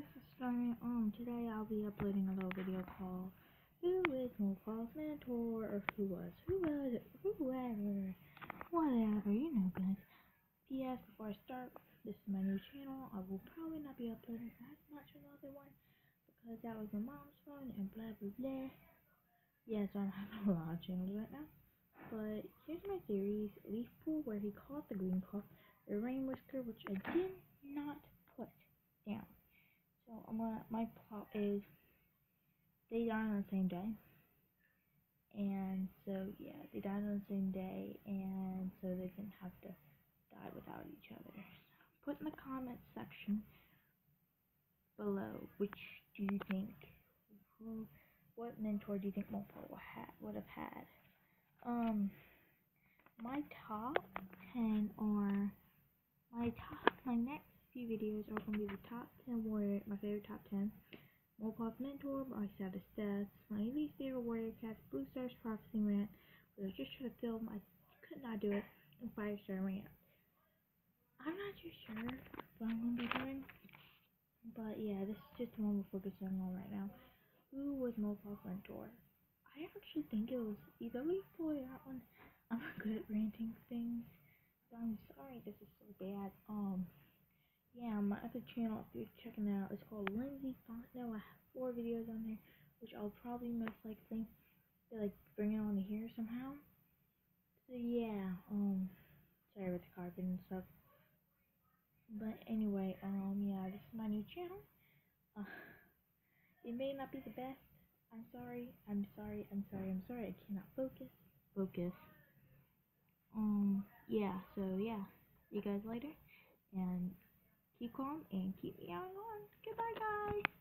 guys, it's Stormy. Um, today I'll be uploading a little video called Who is Molepaw's mentor or who was, who was it, whoever, whatever, you know guys. P.S. Before I start, this is my new channel. I will probably not be uploading as much as the other one because that was my mom's phone and blah blah blah. Yeah, so I'm having a lot of channels right now. But here's my theories. Leaf Pool where he caught the greencough, the Rainwhisker which I did not put down. So I'm gonna my plot is they died on the same day. And so yeah, they died on the same day and so they didn't have to die without each other. So put in the comments section below which do you think who what mentor do you think Molepaw would have had? Um my top ten are my top my next few videos are going to be the top 10 warrior, my favorite top 10. Molepaw's Mentor, my saddest deaths, my least favorite warrior cats, Bluestar's Prophecy Rant, but I was just trying to film, I could not do it, and Firestar Rant. I'm not too sure what I'm going to be doing, but yeah, this is just the one we're focusing on right now. Who was Molepaw's Mentor? I actually think it was either Leaf Boy that one. I'm not good at ranting things. So I'm sorry this is so bad. Um, yeah, my other channel, if you're checking out, it's called Lyndesy Fontenot. I have four videos on there, which I'll probably most likely like bring it on here somehow. So yeah, um, sorry with the carpet and stuff. But anyway, um, yeah, this is my new channel. Uh, it may not be the best. I'm sorry. I'm sorry. I'm sorry. I'm sorry. I cannot focus. Focus. Um, yeah. So yeah, you guys later, and keep calm and keep me on. Goodbye, guys.